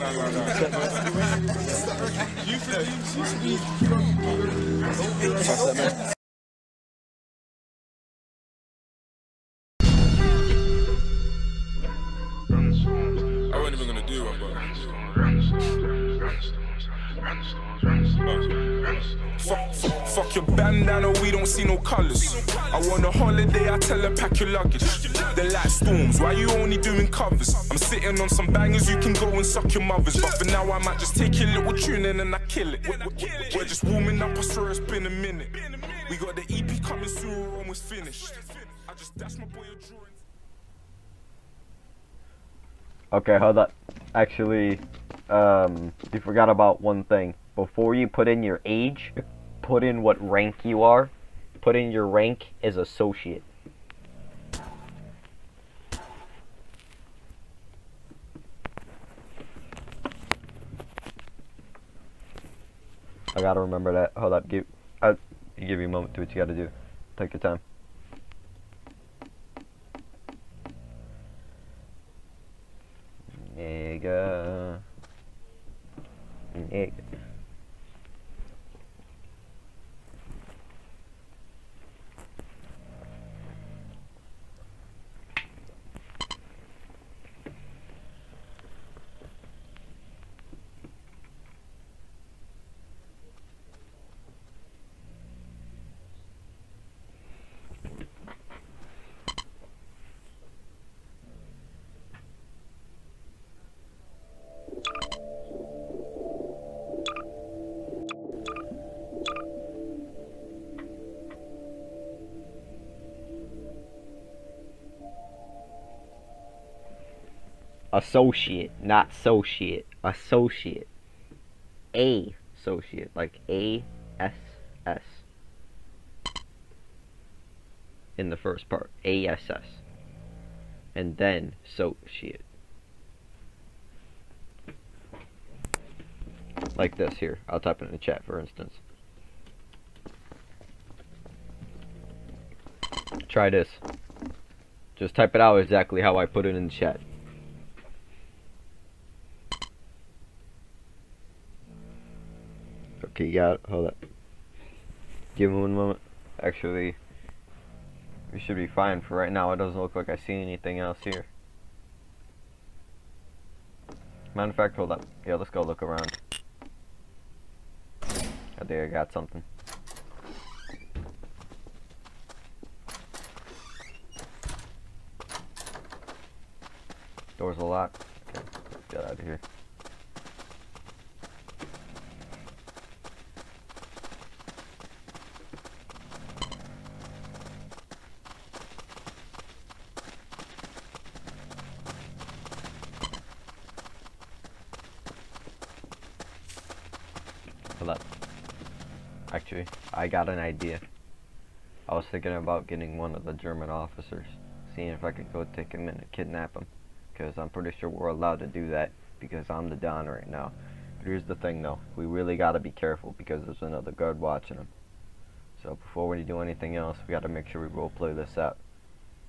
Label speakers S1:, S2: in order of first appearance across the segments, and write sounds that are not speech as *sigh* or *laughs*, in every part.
S1: I wasn't even gonna do one, but. Fuck, fuck, fuck your bandana, see no colours. I want a holiday, I tell her pack your luggage. They're like storms, why you only doing covers? I'm sitting on some bangers, you can go and suck your mothers. But for now, I might just take your little tune and I kill it. We're just warming up, I swear it's been a minute. We got the EP coming soon, we're almost finished. I just dashed my boy a drawing.
S2: Okay, hold up. Actually, um, you forgot about one thing. Before you put in your age, put in what rank you are. Put in your rank as associate. I gotta remember that. Hold up, give I give you a moment to do what you gotta do. Take your time. Nigga. Nigga. Associate, not associate. Associate. A associate, like A S S. In the first part, A S S. And then associate. Like this here. I'll type it in the chat for instance. Try this. Just type it out exactly how I put it in the chat. Okay, you got it. Hold up. Give me one moment. Actually, we should be fine for right now. It doesn't look like I see anything else here. Matter of fact, hold up. Yeah, let's go look around. I think I got something. Door's locked. Okay, let's get out of here. Hold up. Actually, I got an idea. I was thinking about getting one of the German officers, seeing if I could go take him in and kidnap him. Because I'm pretty sure we're allowed to do that because I'm the Don right now. But here's the thing though, we really gotta be careful because there's another guard watching him. So before we do anything else, we gotta make sure we roleplay this out.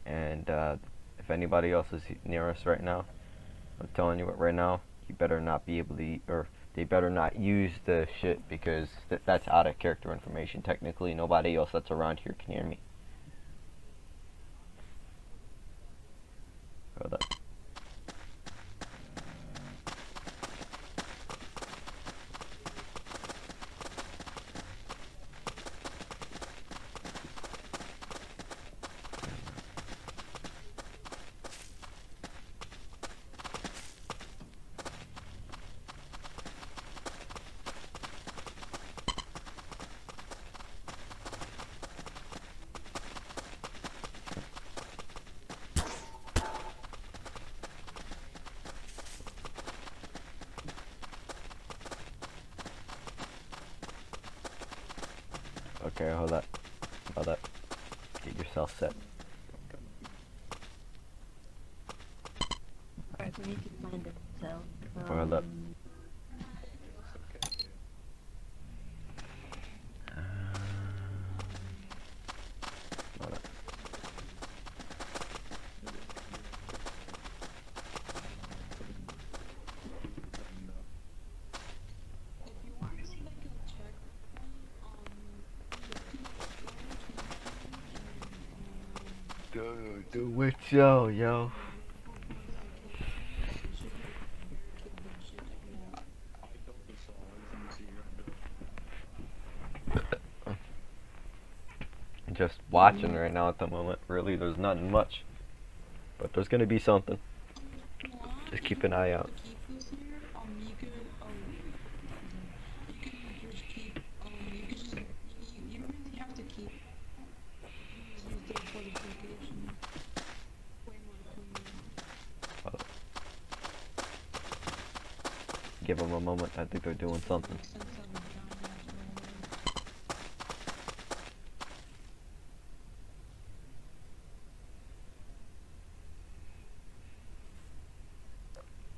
S2: And uh, if anybody else is near us right now, I'm telling you what right now, you better not be able to, eat, or they better not use the shit because th that's out of character information. Technically, nobody else that's around here can hear me. Hold up. Okay, hold up. Hold up. Get yourself set.
S3: Alright, we need to find a cell.
S2: Hold up.
S3: Um,
S2: Hold up. Do, with yo, yo. Just watching right now at the moment. Really, there's nothing much. But there's gonna be something. Just keep an eye out. Give them a moment. I think they're doing something.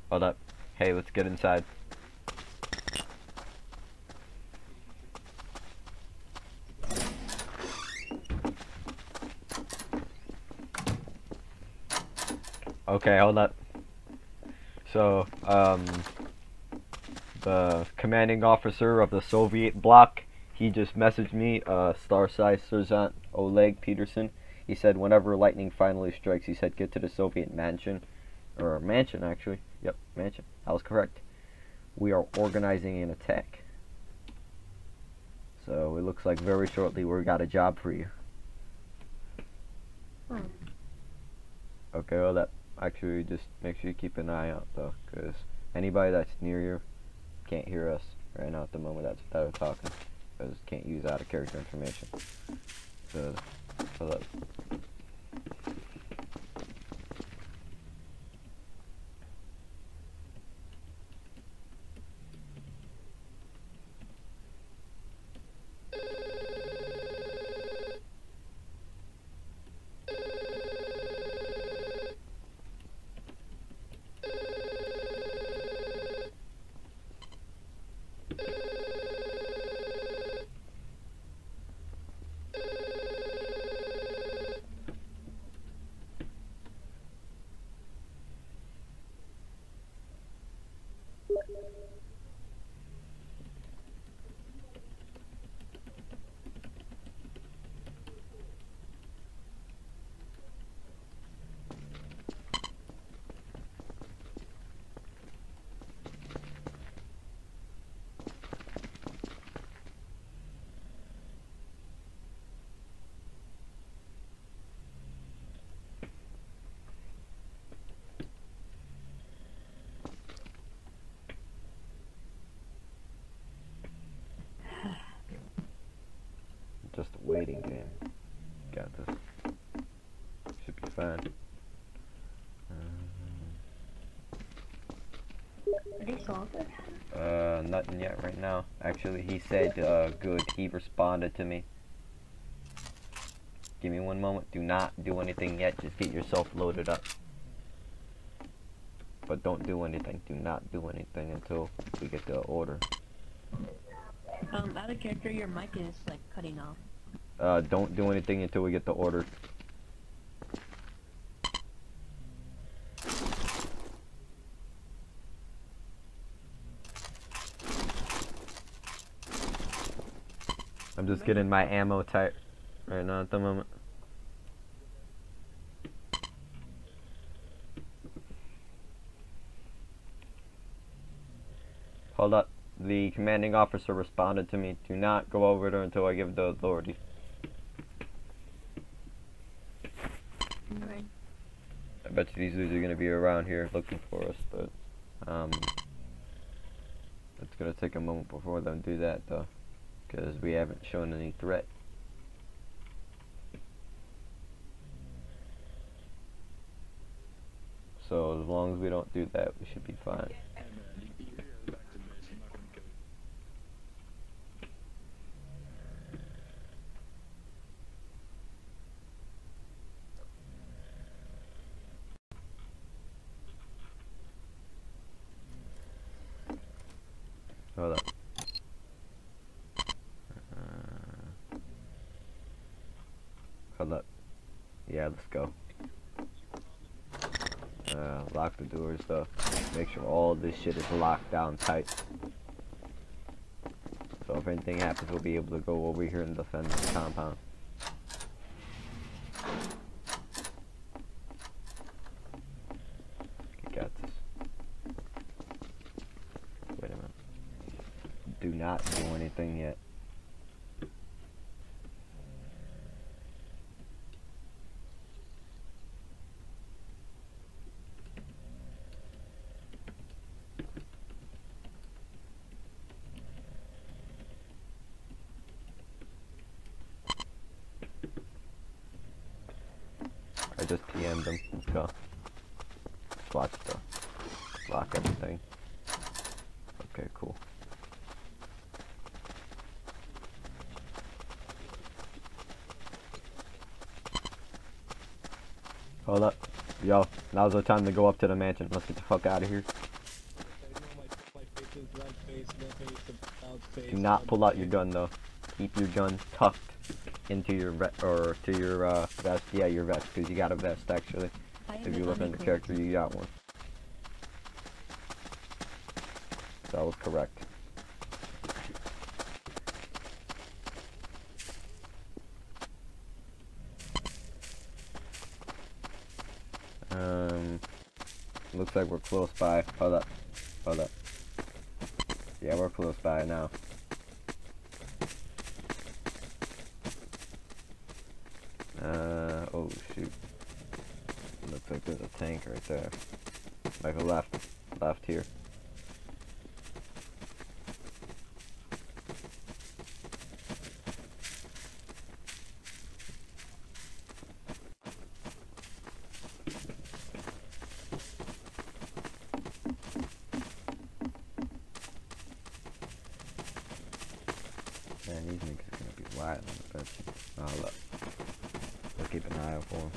S2: Hold up. Hey, let's get inside. Okay, hold up. So, um, the commanding officer of the Soviet bloc, he just messaged me, uh, Starshiy Sergeant Oleg Peterson. He said whenever lightning finally strikes, he said get to the Soviet mansion, or mansion actually. Yep, mansion. I was correct. We are organizing an attack. So it looks like very shortly we got a job for you.
S3: Hmm.
S2: Okay, well that actually just make sure you keep an eye out though, because anybody that's near you can't hear us right now at the moment that's that we're talking, just can't use out of character information. So, so just a waiting game. Got this. Should be fine.
S3: Are they solved?
S2: Uh, nothing yet right now. Actually, he said, uh, good. He responded to me. Give me one moment. Do not do anything yet. Just get yourself loaded up. But don't do anything. Do not do anything until we get the order.
S3: Um, out of character, your mic is like cutting off.
S2: Uh, don't do anything until we get the order. I'm just getting my ammo tight right now at the moment. Hold up. The commanding officer responded to me. Do not go over there until I give the authority.
S3: Right.
S2: I bet you these dudes are gonna be around here looking for us, but um, it's gonna take a moment before them do that though, because we haven't shown any threat. So as long as we don't do that, we should be fine. Hold up. Uh, hold up. Yeah, let's go. Uh, lock the doors though. Make sure all this shit is locked down tight. So if anything happens, we'll be able to go over here and defend the compound. not do anything yet. I just PM'd them. Let's go. Let's watch the lock everything. Okay, cool. Hold up. Yo, now's the time to go up to the mansion. Let's get the fuck out of here. Do not pull out your gun though. Keep your gun tucked into your or to your uh, vest. Yeah, your vest, because you got a vest actually. If you look the character, you got one. That was correct. Um, looks like we're close by. Hold up, hold up. Yeah, we're close by now. Uh, oh shoot. Looks like there's a tank right there. Like a left, left here. Man, these niggas gonna be wild on the bench. Oh look. We'll keep an eye out for them.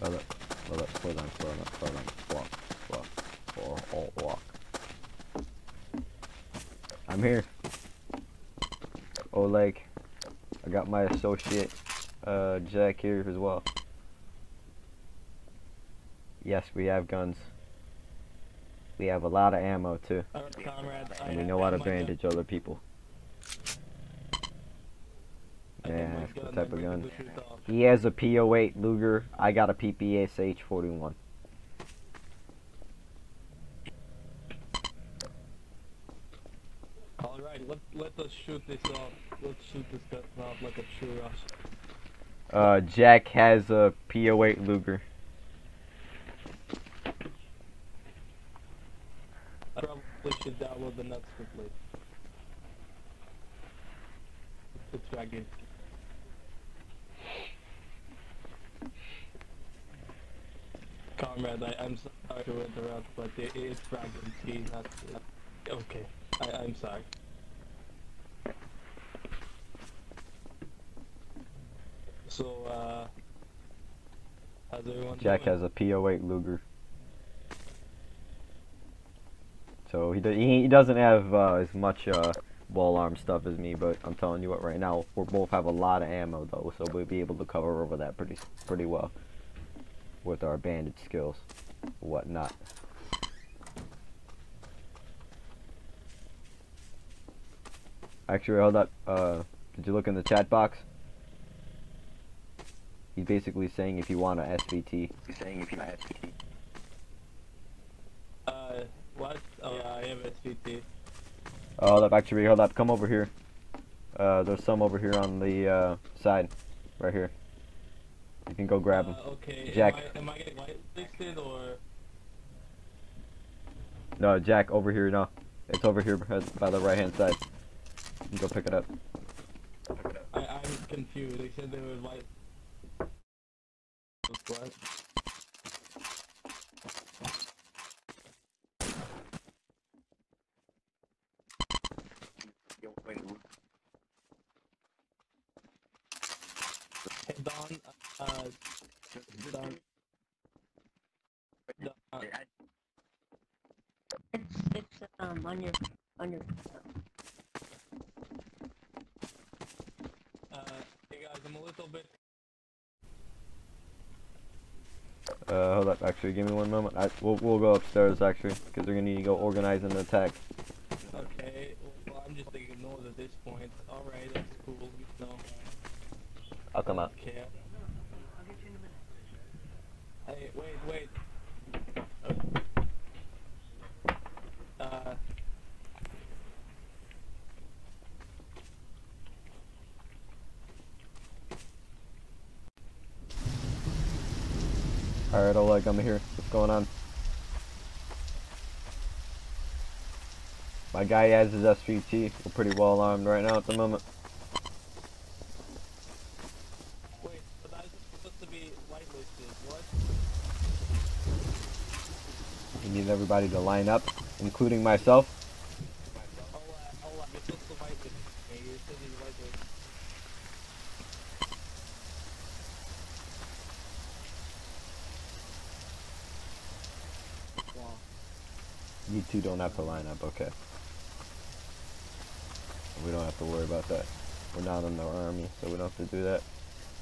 S2: Hold up, hold up, slow down, slow down, slow down, walk, walk, or all walk. I'm here. Oleg, I got my associate, uh, Jack here as well. Yes, we have guns. We have a lot of ammo too,
S4: Alright, comrade. I
S2: and we know how to
S4: gun.
S2: bandage other people. Yeah, what type of gun.
S4: to shoot off.
S2: He has a P08 Luger. I got a PPSh-41.
S4: Alright, let, let us shoot this off. Let's shoot this gun off like a true rush.
S2: Uh, Jack has a P08 Luger.
S4: I probably should download the nuts quickly. It's dragging. Comrade, I, I'm sorry to interrupt, but dragging. He's not. Okay, I, I'm sorry. So, uh, how's everyone
S2: Jack
S4: doing?
S2: has a P08 Luger. So he do, he, doesn't have uh, as much uh, wall arm stuff as me, but I'm telling you what, right now we both have a lot of ammo though, so we'll be able to cover over that pretty pretty well with our bandage skills, whatnot. Actually, hold up. Uh, did you look in the chat box? He's basically saying if you want a SVT. He's saying if you want SVT.
S4: Uh, what? Oh, yeah, I have SVT.
S2: Oh, hold up, actually, hold up. Come over here. Uh, there's some over here on the uh, side, right here. You can go grab them.
S4: Uh, okay.
S2: Jack.
S4: Am I, am I getting whitelisted or?
S2: No, Jack, over here. No, it's over here by by the right hand side. You can go pick it up.
S4: I, I'm confused. They said they were white. What? Hey, Don, uh, Don, Don, uh,
S3: It's it's um on your on your.
S4: uh, hey guys, I'm a little bit
S2: Uh, hold up. Actually, give me one moment. I, we'll we'll go upstairs actually, because we're gonna need to go organize an attack.
S4: Okay, well, I'm just ignored at this point. Alright, that's cool. No,
S2: I'll come out.
S4: care. Hey, wait, wait. Uh, uh,
S2: Oleg, I'm here. What's going on? My guy has his SVT. We're pretty well armed right now at the moment.
S4: wait, but I supposed to be whitelisted. What?
S2: We need everybody to line up, including myself.
S4: Oh, uh, oh, uh, you're supposed to whitelist me. You said you whitelist. Wow.
S2: You two don't have to line up, okay. We don't have to worry about that. We're not in the army, so we don't have to do that.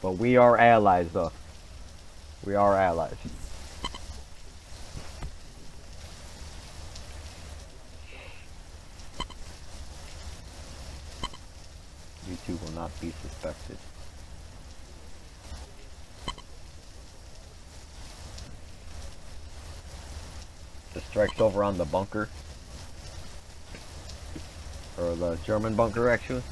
S2: But we are allies, though. We are allies. You two will not be suspected. The strike's over on the bunker. Or the German bunker, actually.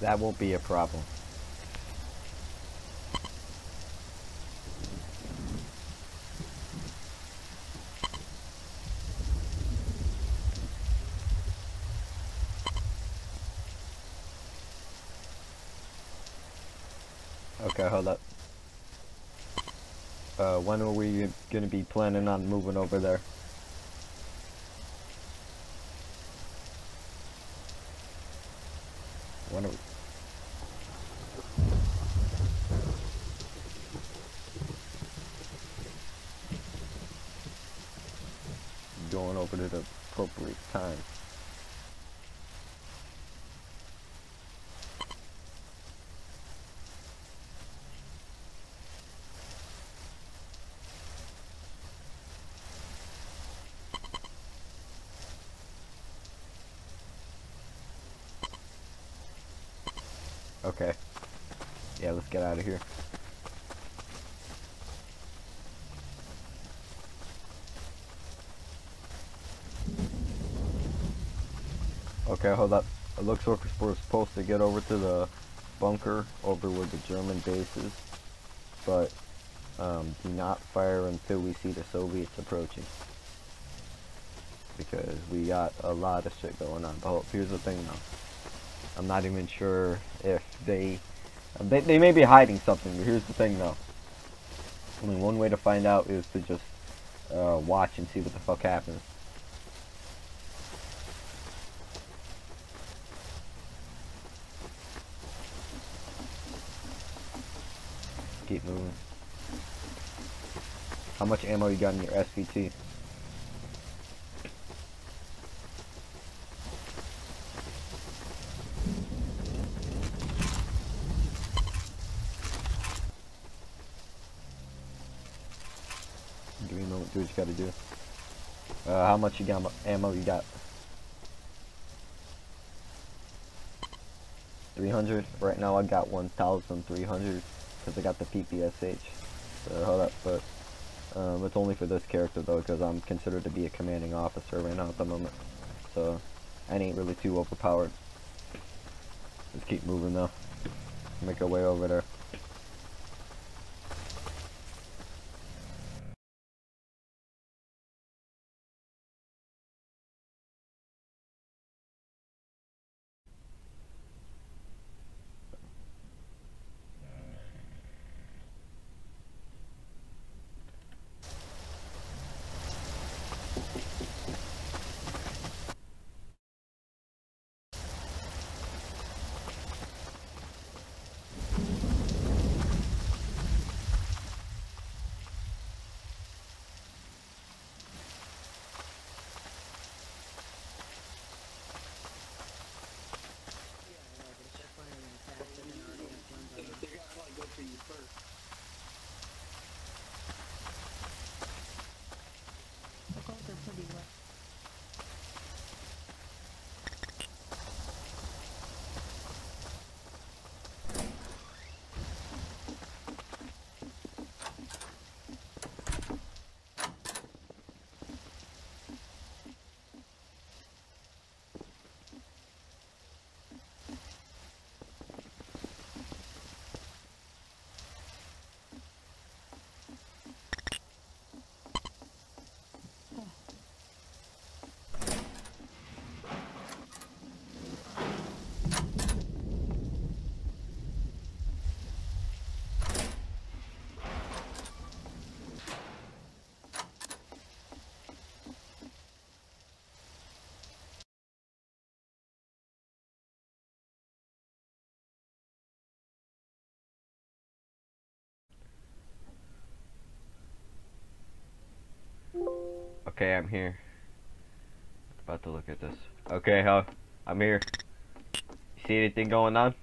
S2: That won't be a problem. Okay, hold up. Uh, when are we gonna be planning on moving over there? When are we? Going over to the appropriate time. Okay. Yeah, let's get out of here. Okay, hold up. It looks like we're supposed to get over to the bunker over where the German base is. But, um, do not fire until we see the Soviets approaching. Because we got a lot of shit going on. But here's the thing though. I'm not even sure if they, they they may be hiding something. But here's the thing, though. Only one way to find out is to just uh, watch and see what the fuck happens. Keep moving. How much ammo you got in your SVT? Give me a moment, do what you gotta do. Uh, how much you got, ammo you got? 300? Right now I got 1,300 because I got the PPSH. So hold up, but um, it's only for this character though because I'm considered to be a commanding officer right now at the moment. So I ain't really too overpowered. Let's keep moving though. Make our way over there. Okay, I'm here. About to look at this. Okay, huh? I'm here. See anything going on?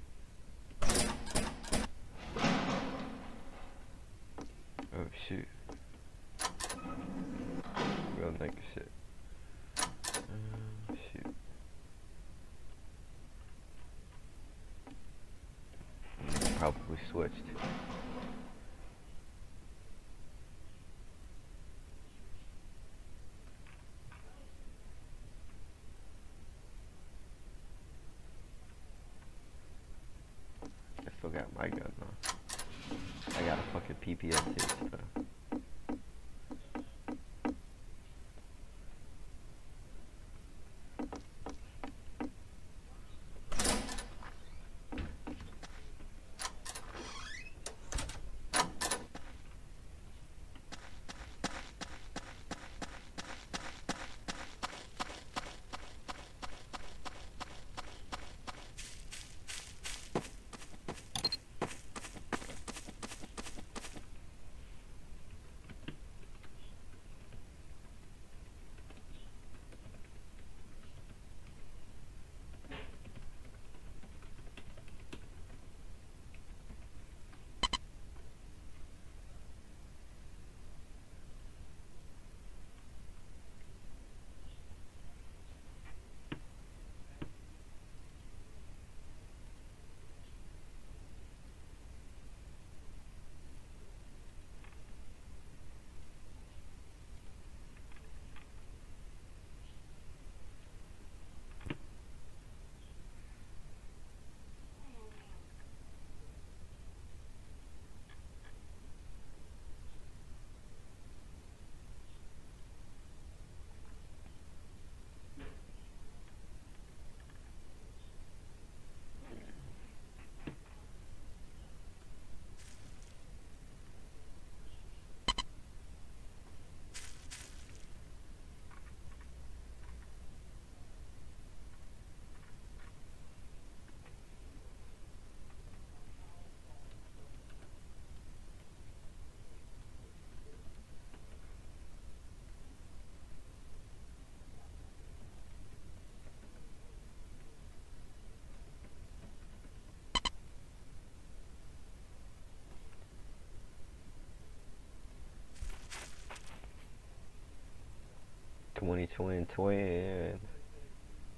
S2: 20 twin.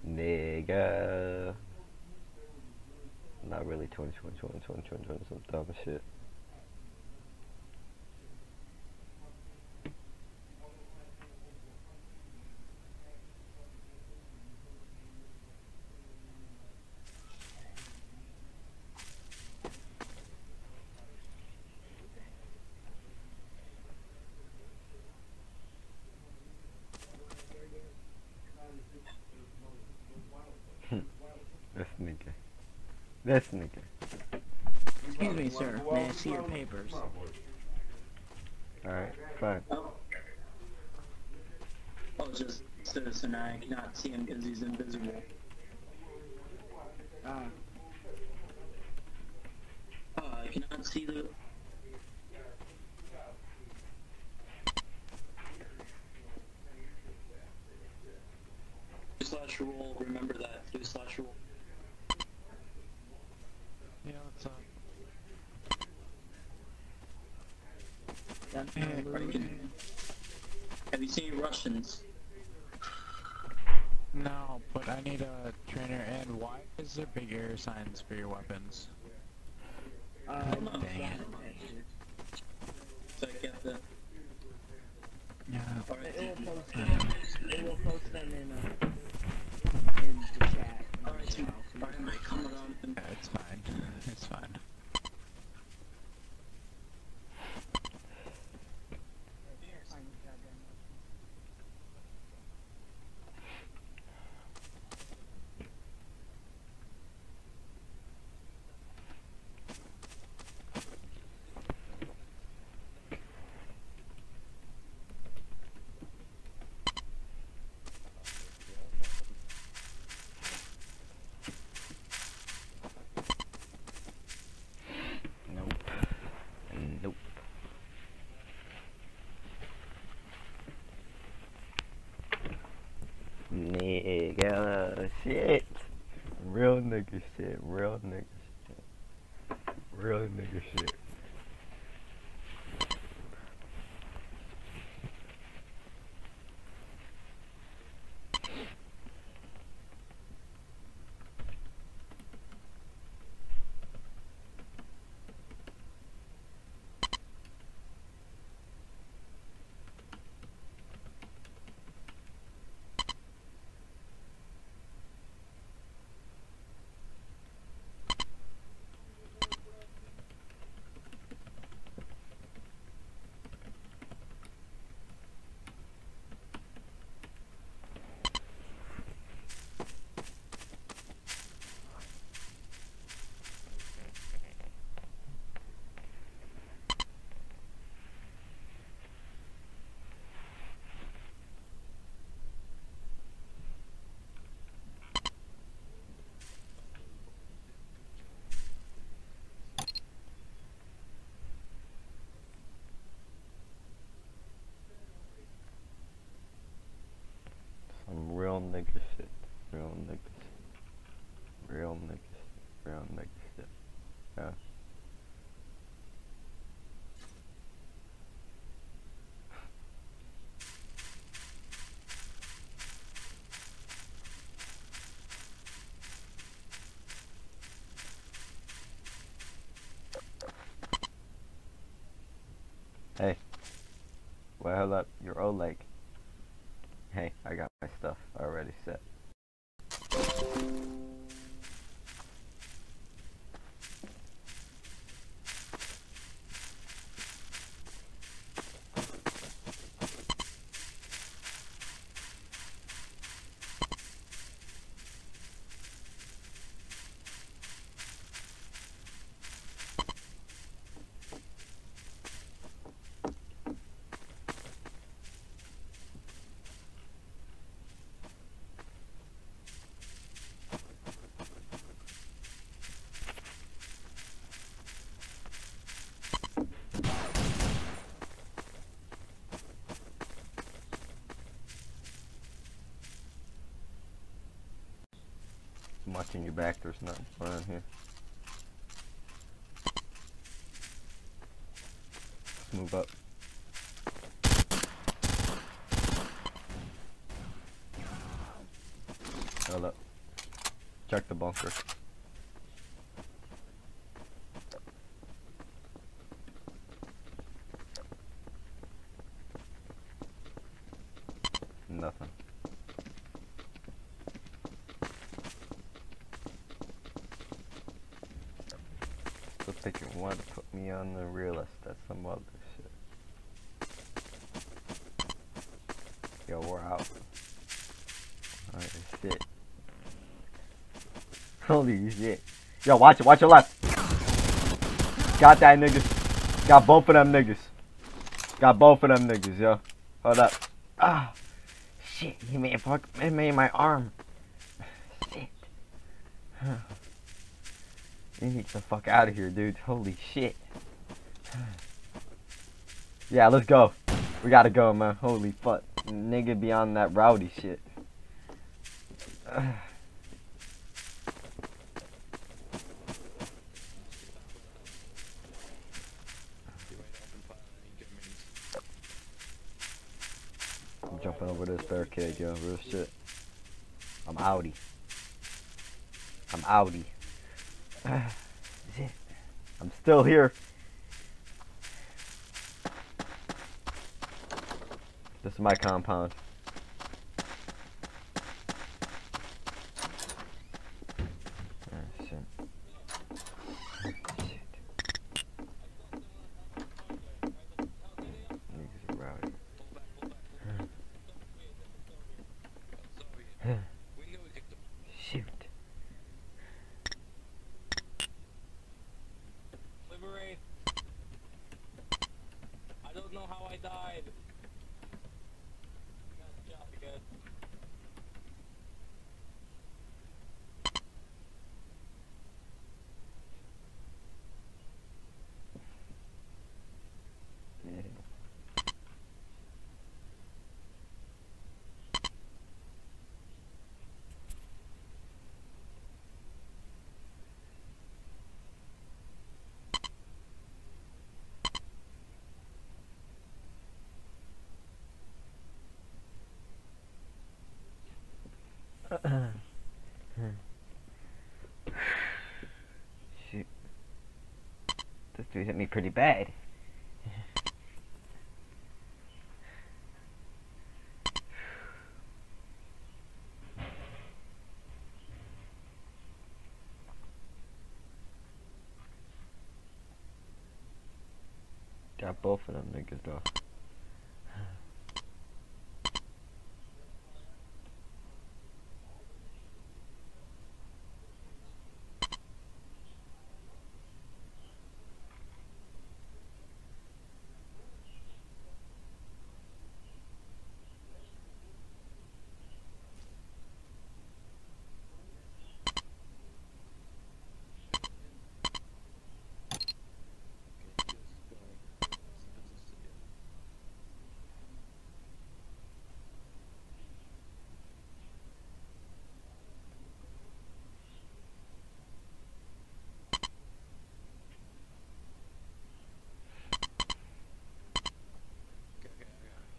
S2: Nigga. Not really 20 twin twin twin some dumb shit. This nigga.
S5: Excuse me, sir. May I see your papers?
S2: Alright, fine.
S5: Oh, just citizen. I cannot see him because he's invisible.
S3: Ah,
S5: Uh, I cannot see the. Slash rule. Remember that. Blue slash rule.
S6: Yeah, what's up?
S3: that's
S6: Yeah,
S3: my
S5: Or you
S3: move.
S5: can- Have you seen Russians?
S6: No, but I need a trainer. And why is there big air signs for your weapons?
S3: Uh,
S5: Dang
S6: it.
S2: said Some real nigga shit. Real niggas. Real. Real nigga shit. Yeah. Hey. Well, hold up. Your old leg. Hey, I got already set. I'm watching your back, there's nothing around here. Let's move up. Hold up. Check the bunker. Nothing. Still thinking one put me on the realist. That's some other shit. Yo, we're out. Alright, shit. *laughs* Holy shit. Yo, watch it, watch your left. Got that niggas. Got both of them niggas. Got both of them niggas, yo. Hold up. Ah. Shit, he made fuck he made my arm. *sighs* Shit. *sighs* You need to fuck out of here, dude. Holy shit. Yeah, let's go. We gotta go, man. Holy fuck. Nigga be on that rowdy shit. I'm *sighs* jumping over this barricade, yo. Real shit. I'm Audi. I'm. Shit. *sighs* I'm still here. This is my compound. Ah, shit. Shit. Niggas are rowdy. Shoot.
S4: Liberate. I don't know how I died.
S2: Hit me pretty bad. Got both of them niggas though.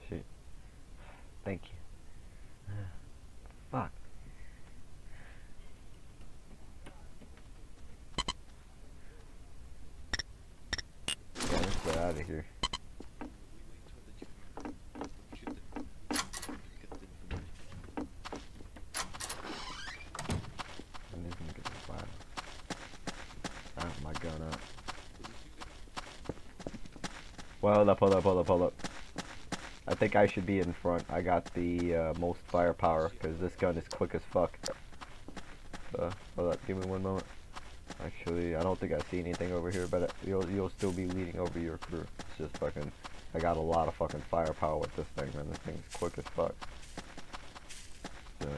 S2: Shit. Thank you. Fuck. Yeah, let's get out of here. My gun up. Well, hold up, hold up, hold up, hold up. I think I should be in front. I got the uh, most firepower because this gun is quick as fuck. Uh, hold up, give me one moment. Actually, I don't think I see anything over here, but you'll you'll still be leading over your crew. It's just fucking. I got a lot of fucking firepower with this thing, man. This thing's quick as fuck. So,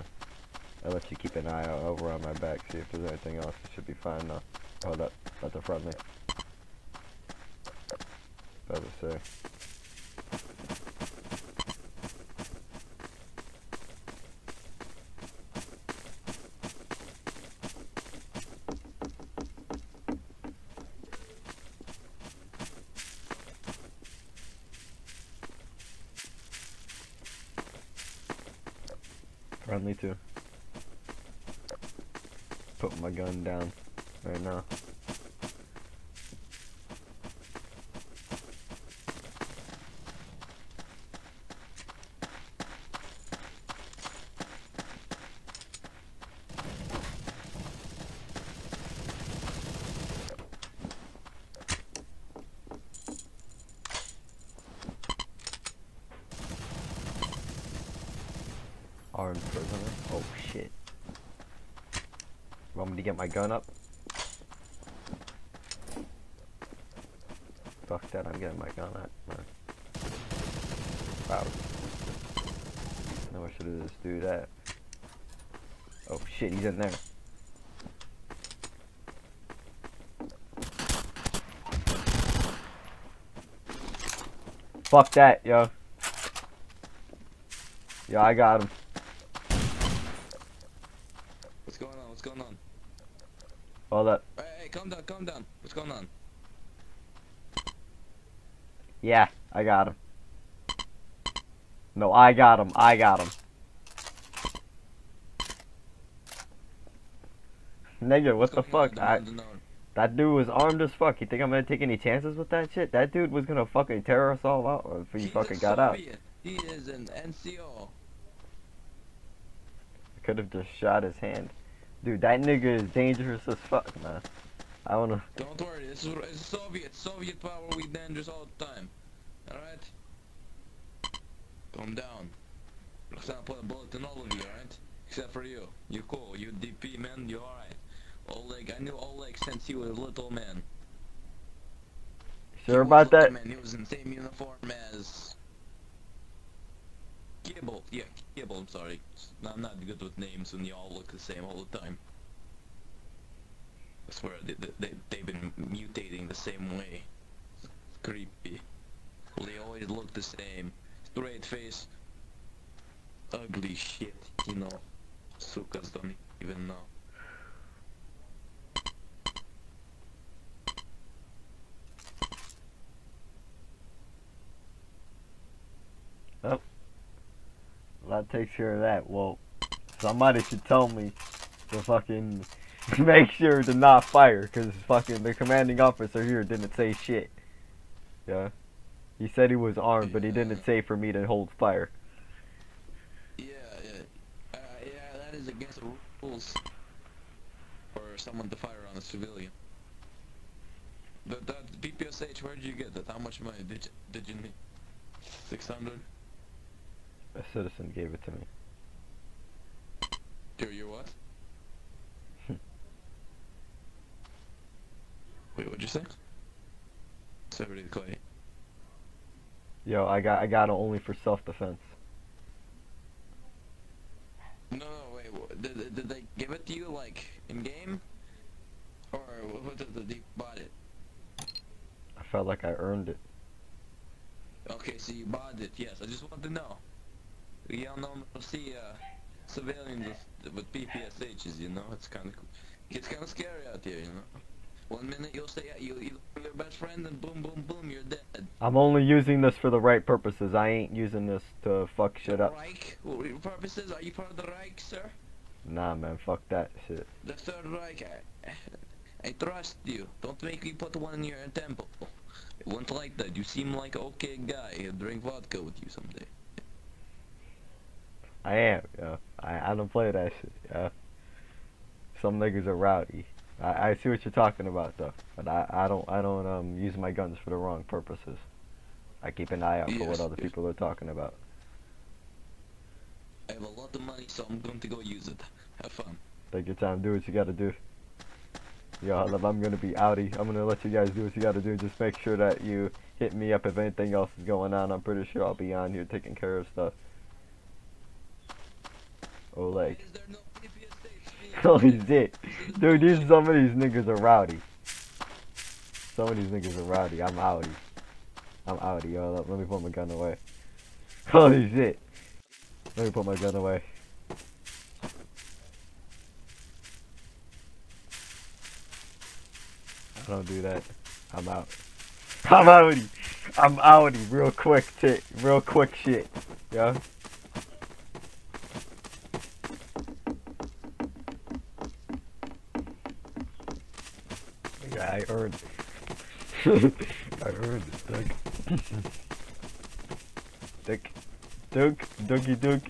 S2: I'll let you keep an eye out over on my back, see if there's anything else. It should be fine now. Hold up, that's a friendly. Better say. Friendly too. My down right now. Armed prisoner. Oh shit. Want me to get my gun up? Fuck that, I'm getting my gun up. Wow. No, I should have just do that. Oh shit, he's in there. Fuck that, yo. Yo, I got him.
S7: What's going on? What's going on?
S2: Hold up.
S7: Hey, hey, calm down, calm down. What's going on?
S2: Yeah, I got him. No, I got him. I got him. Nigga, what the fuck? I, that dude was armed as fuck. You think I'm gonna take any chances with that shit? That dude was gonna fucking tear us all out if he fucking got out.
S7: He is an NCO.
S2: I could have just shot his hand. Dude, that nigga is dangerous as fuck, man. I wanna.
S7: Don't worry, this is it's Soviet. Soviet power. We dangerous all the time. All right. Calm down. Roxanne put a bullet in all of you, alright? Except for you. You cool. You DP man. You alright. Oleg, I knew Oleg since he was a little man.
S2: Sure about that?
S7: Man. He was in the same uniform as Kibble. Yeah, Kibble. I'm sorry. I'm not good with names when you all look the same all the time. I swear they, they, they, they've been mutating the same way. It's creepy. They always look the same. Straight face. Ugly shit, you know. Sukas don't even know. Oh.
S2: That takes care of that. Well, somebody should tell me to fucking *laughs* make sure to not fire, cause fucking the commanding officer here didn't say shit. Yeah. He said he was armed, but he didn't say for me to hold fire.
S7: Yeah, yeah. Uh, yeah, that is against the rules for someone to fire on a civilian. That, that PPSh, where did you get that? How much money did you, did you need? 600?
S2: A citizen gave it to me.
S7: Your, your what? Wait, what'd you say? Seventy clay.
S2: Yo, I got I got it only for self-defense.
S7: No, no, wait. wha- Did, did- they give it to you like in game, or what what did they bought it?
S2: I felt like I earned it.
S7: Okay, so you bought it. Yes, I just want to know. You don't know see uh, civilians with, with PPSHs. You know, it's kind of it's kind of scary out here. You know, one minute you'll say you your best friend, and boom, boom, boom, you're dead.
S2: I'm only using this for the right purposes. I ain't using this to fuck shit up.
S7: Reich, what your purposes? Are you part of the Reich, sir?
S2: Nah, man, fuck that shit.
S7: The Third Reich. I, I trust you. Don't make me put one in your temple. It won't like that. You seem like an okay guy. He'll drink vodka with you someday.
S2: I am, yo. I, I don't play that shit, yo. Some niggas are rowdy. I, I see what you're talking about though, but I, I don't I don't um use my guns for the wrong purposes. I keep an eye out for what other
S7: yes.
S2: people are talking about.
S7: I have a lot of money, so I'm going to go use it. Have fun.
S2: Take your time, do what you gotta do. Yo, I'm gonna be outie. I'm gonna let you guys do what you gotta do. Just make sure that you hit me up if anything else is going on. I'm pretty sure I'll be on here taking care of stuff. Oleg. Holy shit. Dude, these some of these niggas are rowdy. Some of these niggas are rowdy. I'm outie. I'm outie. Yo, let, me put my gun away. Holy shit. Let me put my gun away. I don't do that. I'm out. I'm outie. I'm outie. Real quick shit. Real quick shit. Yeah. Yeah, I heard. *laughs* I heard, Doug. Doug. Doug. Dougie Doug.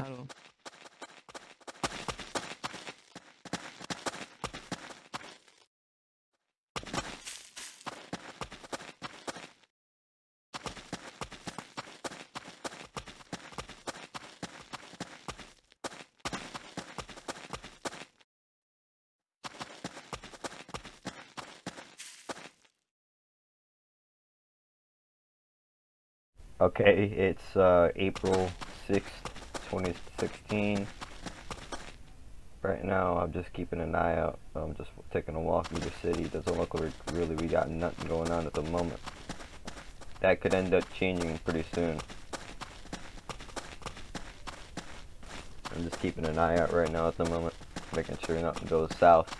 S6: Claro.
S2: Okay, it's uh, April 6th, 2016. Right now, I'm just keeping an eye out. I'm just taking a walk through the city. Doesn't look like really we got nothing going on at the moment. That could end up changing pretty soon. I'm just keeping an eye out right now at the moment, making sure nothing goes south.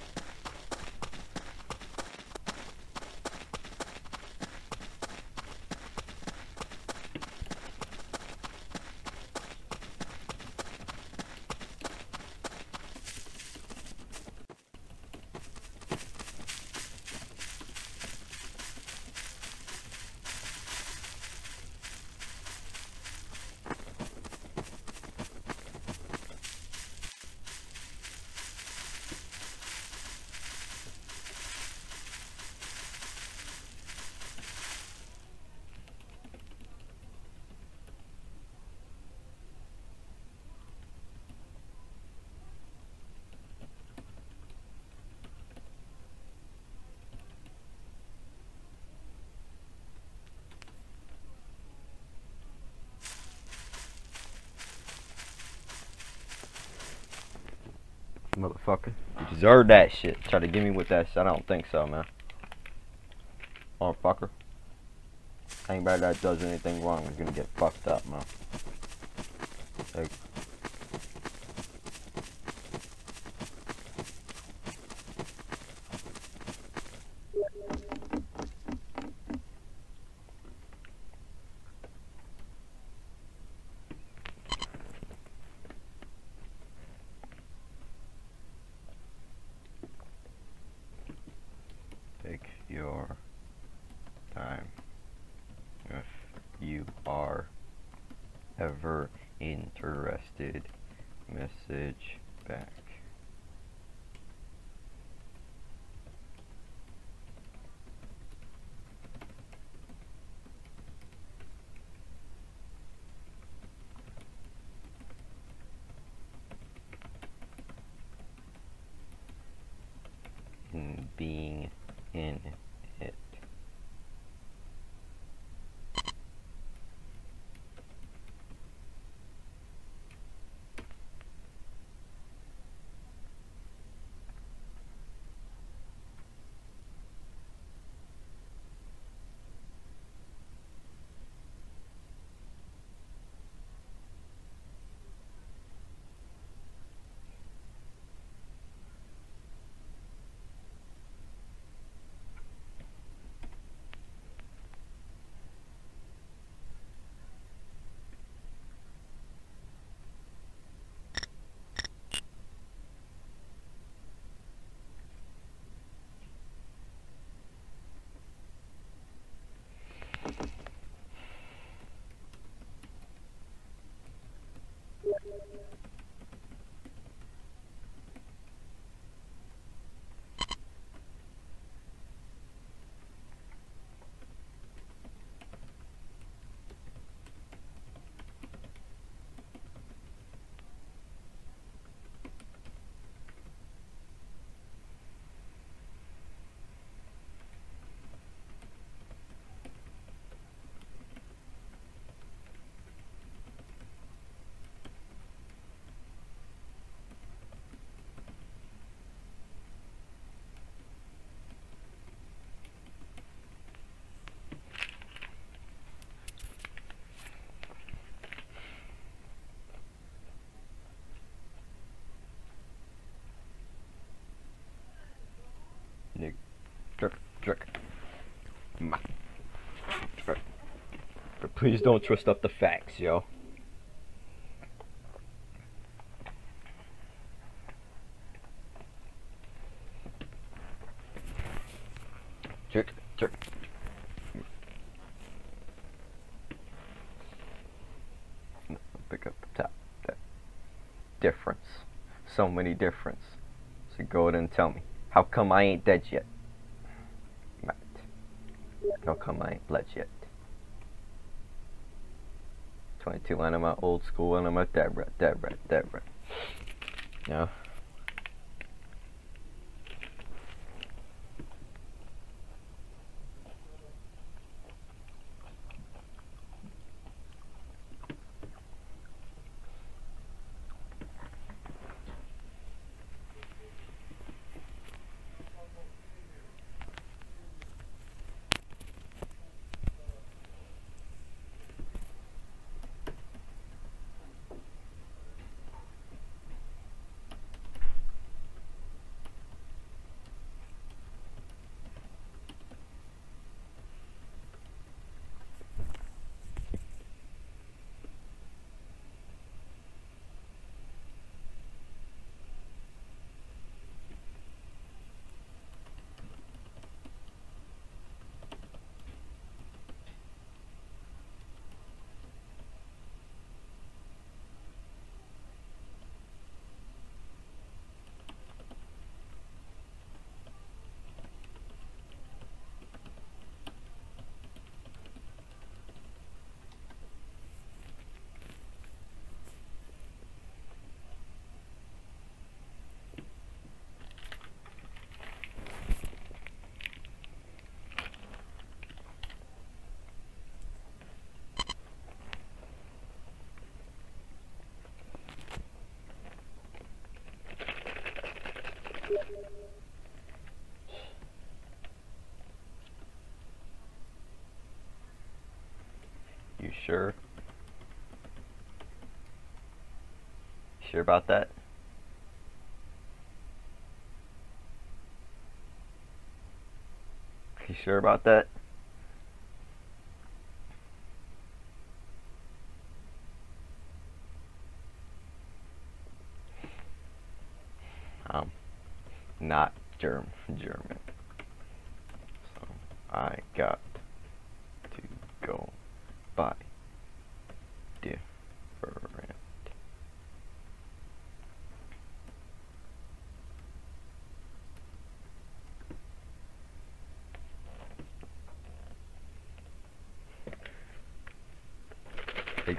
S2: Motherfucker. You deserve that shit. Try to get me with that shit. I don't think so, man. Motherfucker. Anybody that does anything wrong is gonna get fucked up, man. Like, please don't twist up the facts, yo. Jerk, jerk. Pick up the top. That. so many difference. So go ahead and tell me, how come I ain't dead yet? Matt. How come I ain't bled yet? 22 Anima, old school Anima, Deborah, Deborah, Deborah. No? You sure? Sure about that? You sure about that? I'm not Germ German. So I got to go by different.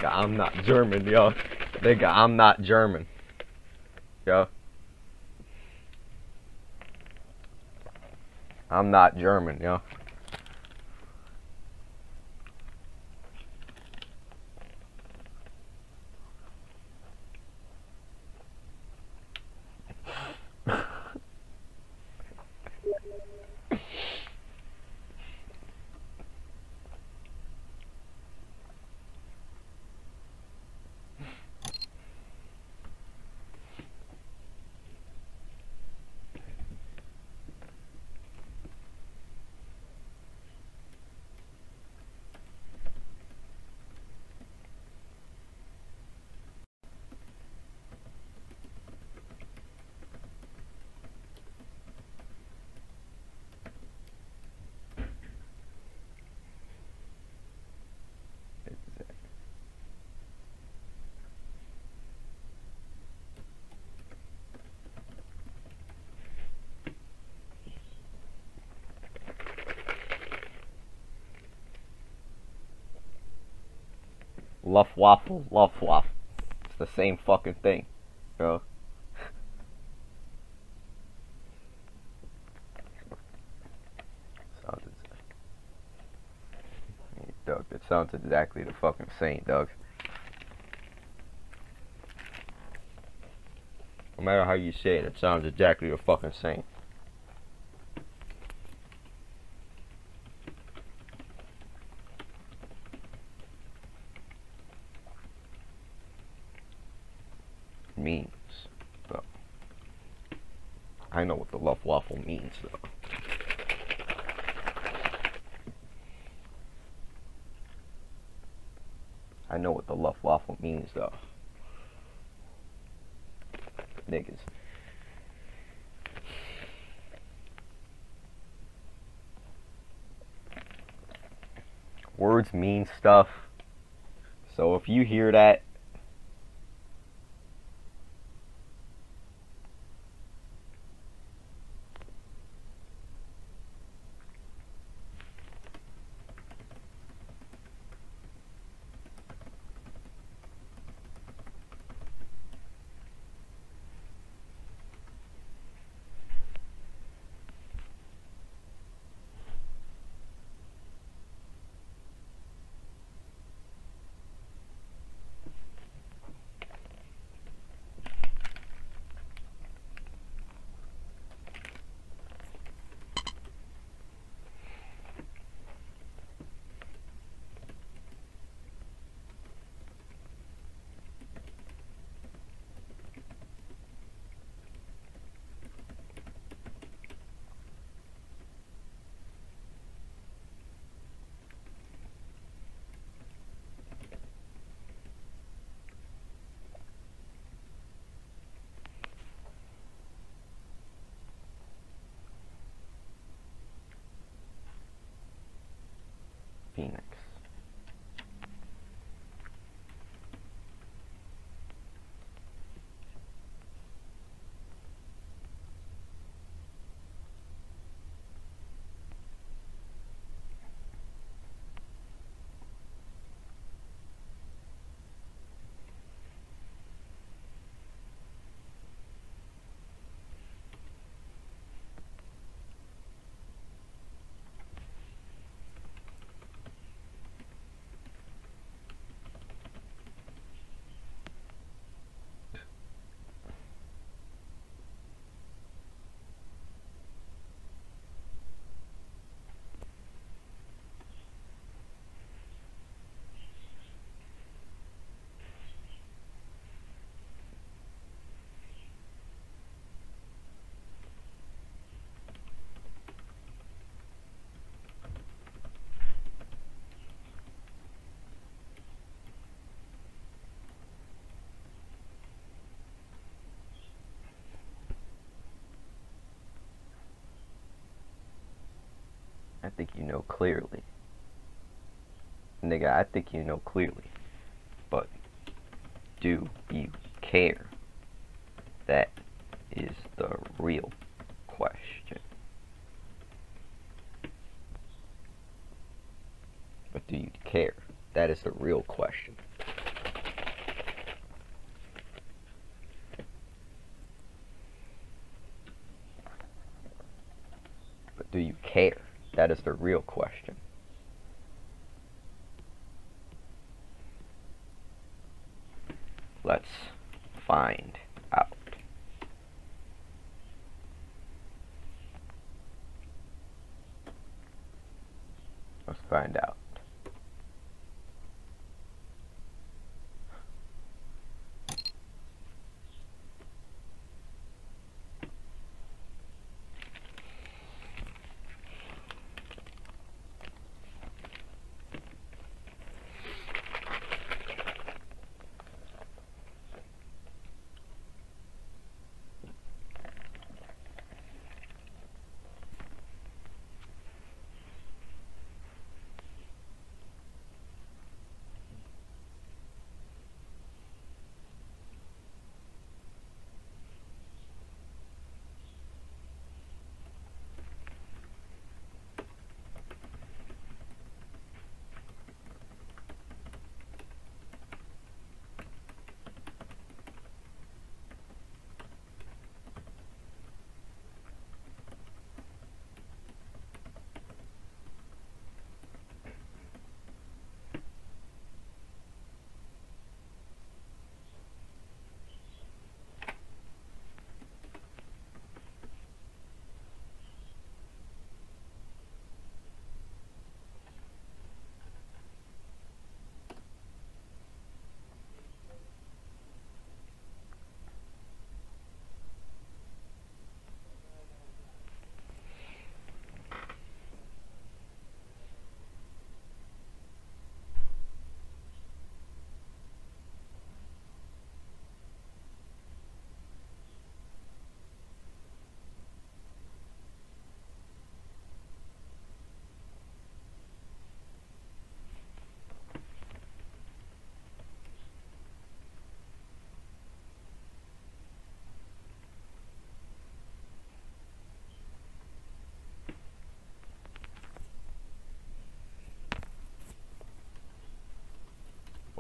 S2: Nigga, I'm not German, yo. Nigga, I'm not German. Yo. I'm not German, yo. Luff waffle, luff waffle. It's the same fucking thing, bro. *laughs* sounds it sounds exactly the fucking same, Doug. No matter how you say it, it sounds exactly the fucking same. means, though. I know what means, though. I know what the love waffle means, though. Niggas. Words mean stuff. So if you hear that Phoenix. Think you know clearly. Nigga, I think you know clearly. But do you care? That is the real question. But do you care? That is the real question. But do you care? That is the real question. Let's find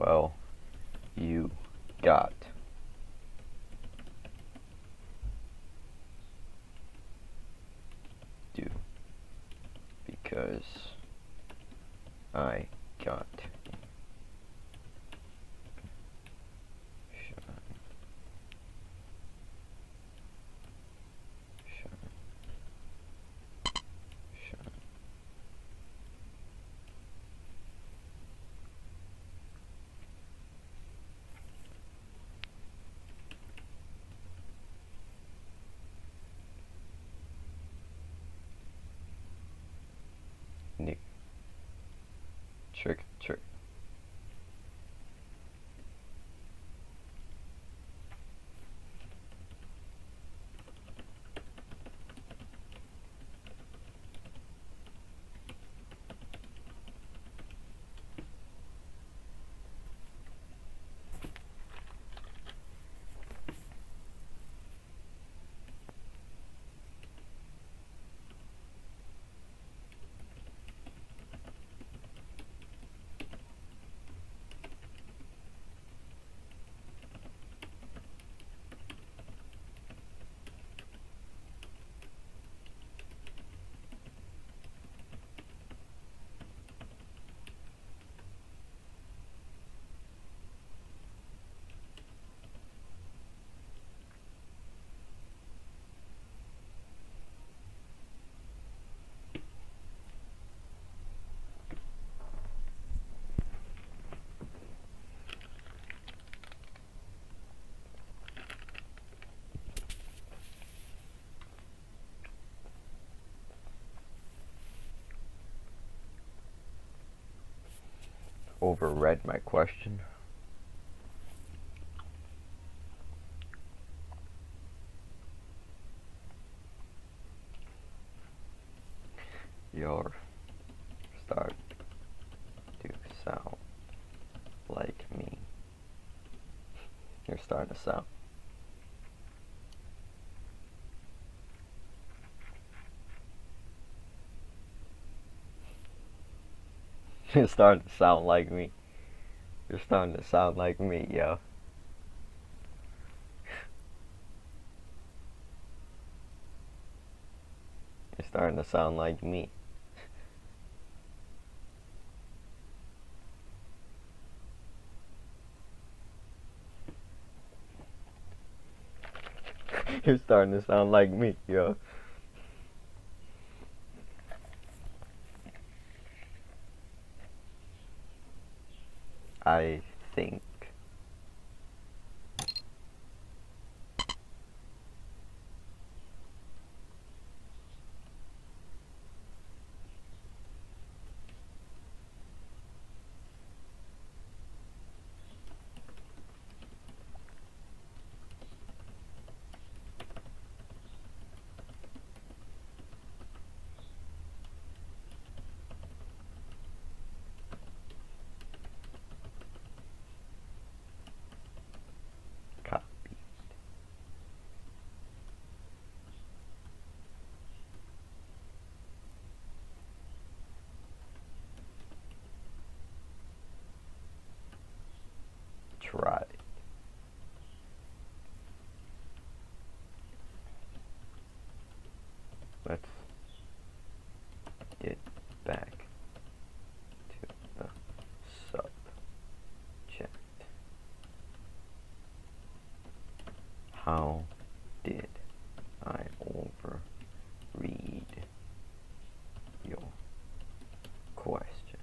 S2: Well, you got. Do because I got shot. Shot. Shot. Nick. Trick, trick. Overread my question. You're start to sound like me. You're starting to sound. *laughs* You're starting to sound like me. You're starting to sound like me, yo. You're starting to sound like me. *laughs* You're starting to sound like me, yo. I think copy. Try. Let's get back to the subject. How did I overread your question?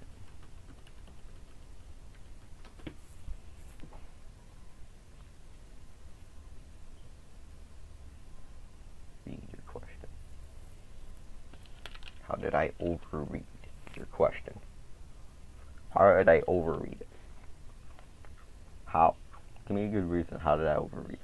S2: Read your question. How did I overread your question? How did I overread it? How? Give me a good reason. How did I overread? it?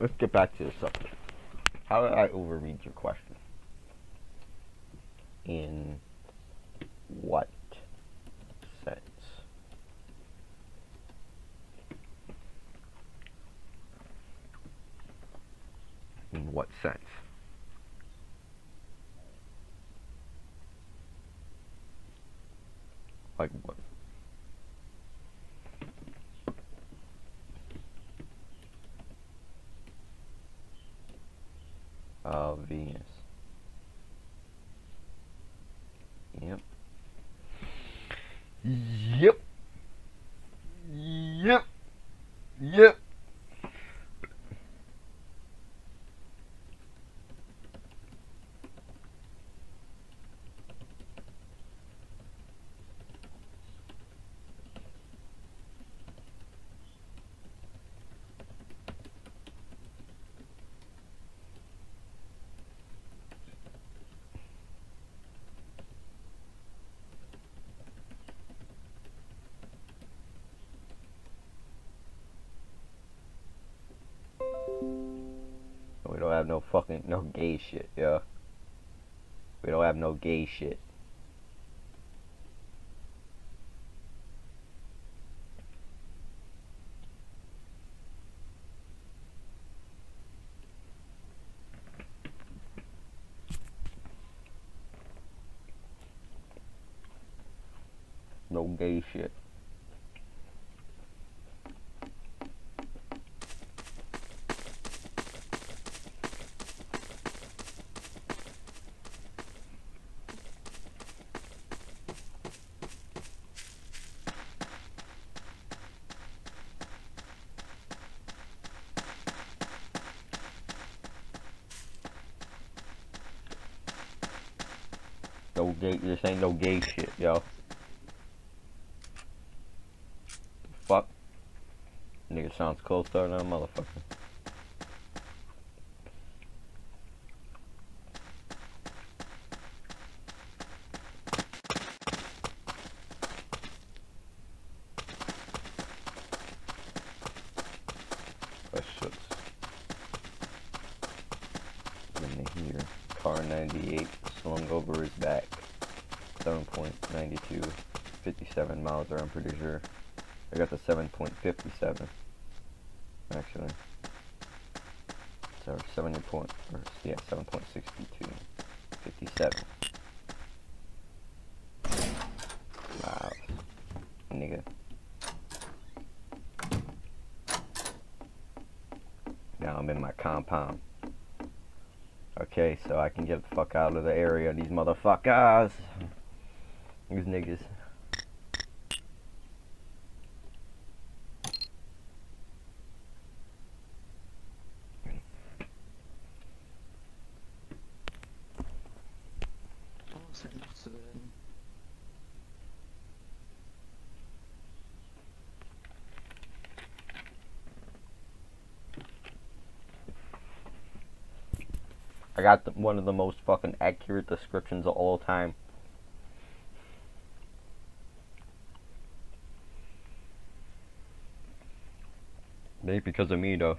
S2: Let's get back to the subject. How did I overread your question? In what sense? In what sense? Like what? Uh, Venus. Yep. Yep. Yep. Yep. We don't have no fucking no gay shit, yeah. We don't have no gay shit. This ain't no gay shit, yo. Fuck. Nigga sounds closer than a motherfucker. That shit's in here. Kar 98 swung over his back. 7.92, 57 miles there, I'm pretty sure. I got the 7.57. Actually. So 70 point, or yeah, 7.62. 57. Wow. Nigga. Now I'm in my compound. Okay, so I can get the fuck out of the area. These motherfuckers. These niggas.
S7: Oh, sen
S2: I got the, one of the most fucking accurate descriptions of all time. Maybe because of me though.